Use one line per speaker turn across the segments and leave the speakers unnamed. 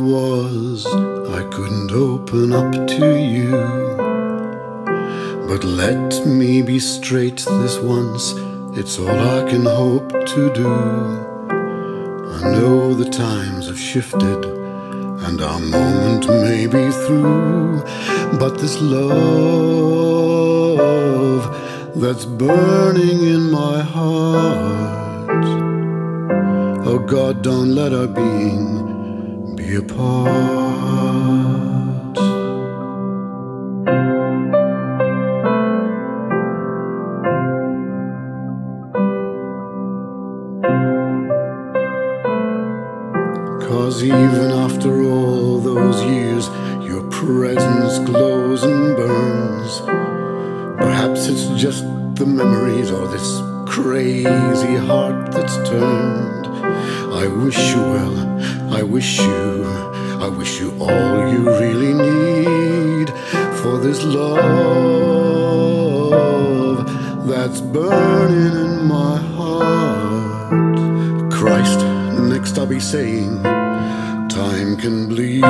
was, I couldn't open up to you. But let me be straight this once, it's all I can hope to do. I know the times have shifted and our moment may be through, but this love that's burning in my heart, oh God, don't let our being be apart. Cause even after all those years, your presence glows and burns. Perhaps it's just the memories or this crazy heart that's turned. I wish you well, I wish you, I wish you all you really need for this love that's burning in my heart. Christ, next I'll be saying, time can bleed.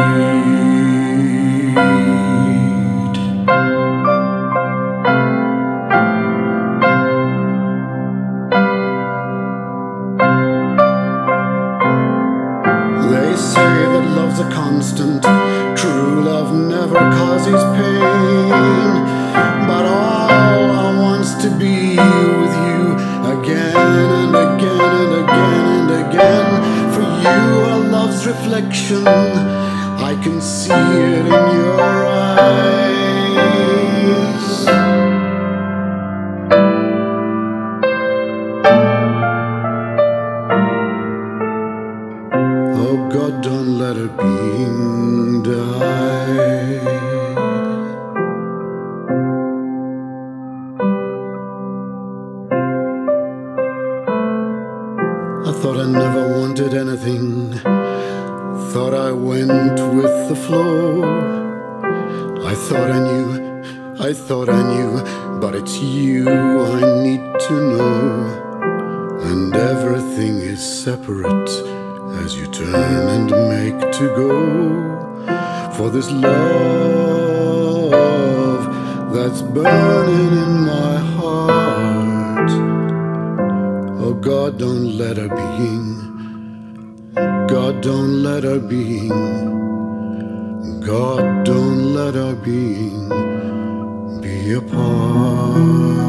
A constant, true love never causes pain. But all I want's to be with you again and again and again and again. For you are love's reflection, I can see it in your eyes. Oh God, don't let her being die. I thought I never wanted anything. Thought I went with the flow. I thought I knew, I thought I knew, but it's you I need to know. And everything is separate as you turn and make to go for this love that's burning in my heart. Oh God, don't let her being, God, don't let her being, God, don't let our being be apart.